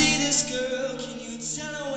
see this girl, can you tell her